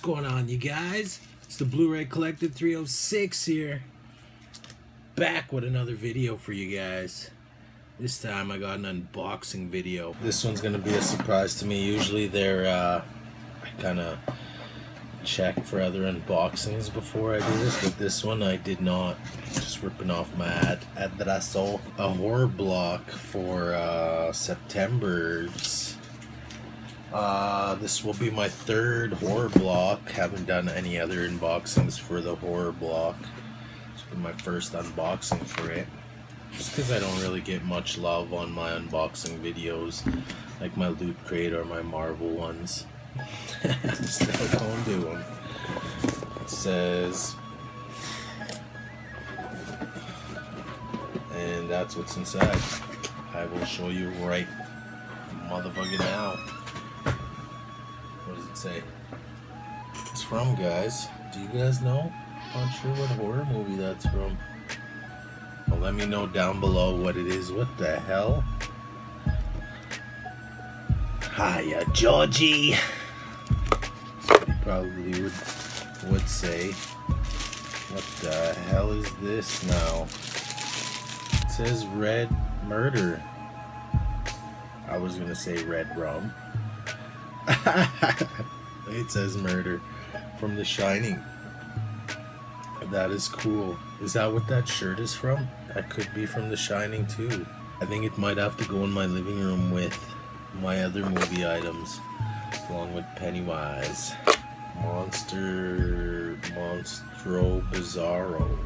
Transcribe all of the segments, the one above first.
going on, you guys? It's the Blu-ray Collector 306 here. Back with another video for you guys. This time I got an unboxing video. This one's gonna be a surprise to me. Usually they're, uh, I kinda check for other unboxings before I do this, but this one I did not. Just ripping off my ad adraso. A horror block for, uh, September's uh, this will be my third horror block. Haven't done any other unboxings for the horror block. This will be my first unboxing for it. Just because I don't really get much love on my unboxing videos, like my Loot Crate or my Marvel ones. Still don't do them. It says, and that's what's inside. I will show you right motherfucking now say it's from, guys. Do you guys know? I'm Not sure what horror movie that's from. Well, let me know down below what it is. What the hell? Hiya, Georgie. He probably would, would say. What the hell is this now? It says red murder. I was gonna say red rum. it says murder from The Shining. That is cool. Is that what that shirt is from? That could be from The Shining too. I think it might have to go in my living room with my other movie items, along with Pennywise. Monster Monstro Bizarro.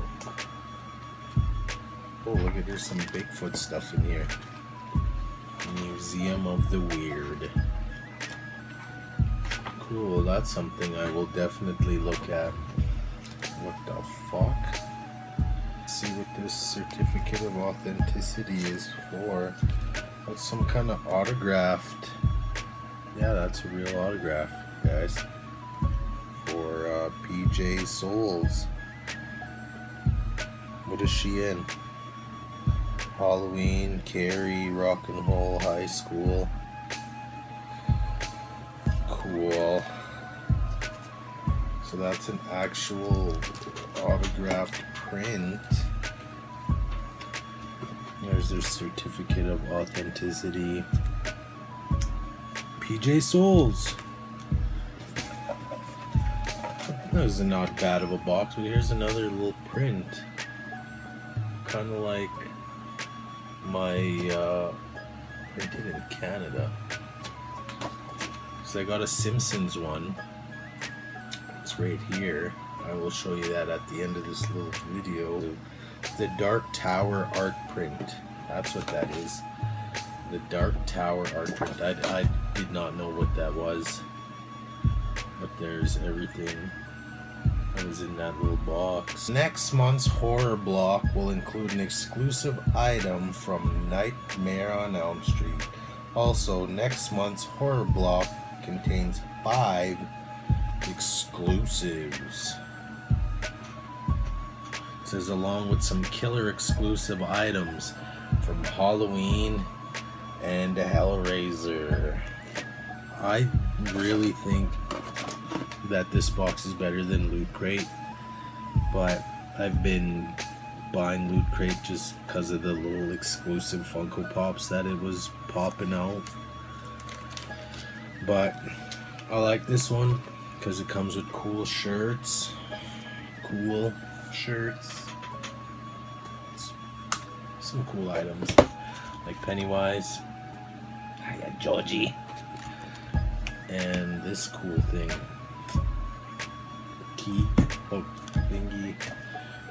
Oh, look at there's some Bigfoot stuff in here. Museum of the Weird cool. That's something I will definitely look at. What the fuck? Let's see what this certificate of authenticity is for. That's some kind of autographed. Yeah, that's a real autograph, guys. For uh, PJ Soles. What is she in? Halloween, Carrie, Rock and Roll High School cool. So that's an actual autographed print. There's their certificate of authenticity. PJ Soles. That was not bad of a box, but here's another little print. Kind of like my uh, printed in Canada. I got a Simpsons one. It's right here. I will show you that at the end of this little video. The Dark Tower art print. That's what that is. The Dark Tower art print. I, I did not know what that was. But there's everything that was in that little box. Next month's horror block will include an exclusive item from Nightmare on Elm Street. Also, next month's horror block contains five exclusives. It says along with some killer exclusive items from Halloween and Hellraiser. I really think that this box is better than Loot Crate, but I've been buying Loot Crate just because of the little exclusive Funko Pops that it was popping out. But I like this one because it comes with cool shirts. Cool shirts. Some cool items like Pennywise. Hiya, Georgie. And this cool thing. Key. Oh, thingy.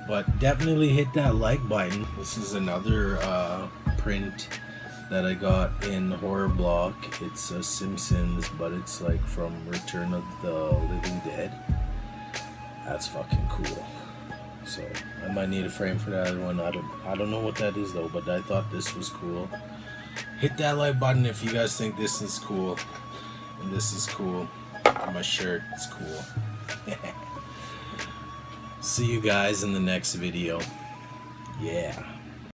But definitely hit that like button. This is another uh, print that I got in Horror Block. It's a Simpsons, but it's like from Return of the Living Dead. That's fucking cool. So I might need a frame for that one. I don't I don't know what that is though, but I thought this was cool. Hit that like button if you guys think this is cool. And this is cool. My shirt is cool. See you guys in the next video. Yeah.